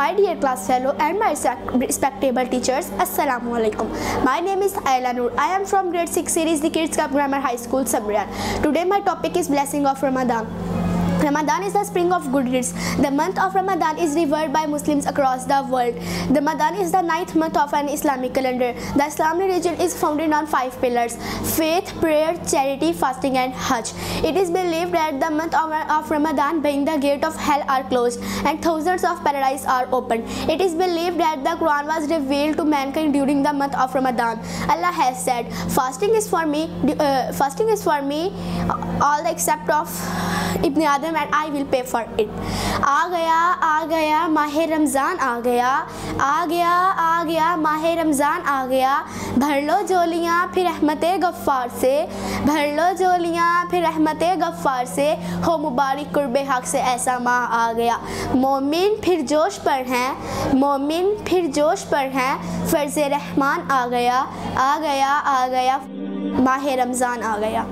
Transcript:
My dear class fellow and my respectable teachers, Assalamu alaikum. My name is Aila Noor. I am from grade 6 series, the Kids Club Grammar High School, Sambrial. Today my topic is blessing of Ramadan. Ramadan is the spring of good deeds. The month of Ramadan is revered by Muslims across the world. The Ramadan is the ninth month of an Islamic calendar. The Islamic religion is founded on five pillars faith, prayer, charity, fasting, and Hajj. It is believed that the month of, Ramadan, being the gate of hell, are closed and thousands of paradise are opened. It is believed that the Quran was revealed to mankind during the month of Ramadan. Allah has said, Fasting is for me, uh, fasting is for me, all except of Adam them and I will pay for it. आ गया आ गया, माह रमज़ान आ गया आ गया आ गया, माह रमज़ान आ गया। भर लो जोलियाँ, फिर रहमत गफ़ार से। भर लो जोलियाँ, फिर रहमत गफ़ार से। हो मुबारक कुर्ब हक से ऐसा माह आ गया। मोमिन फिर जोश पर हैं। मोमिन फिर जोश पर हैं। फ़र्ज़ रहमान आ गया आ गया आ गया। माह रमज़ान आ गया।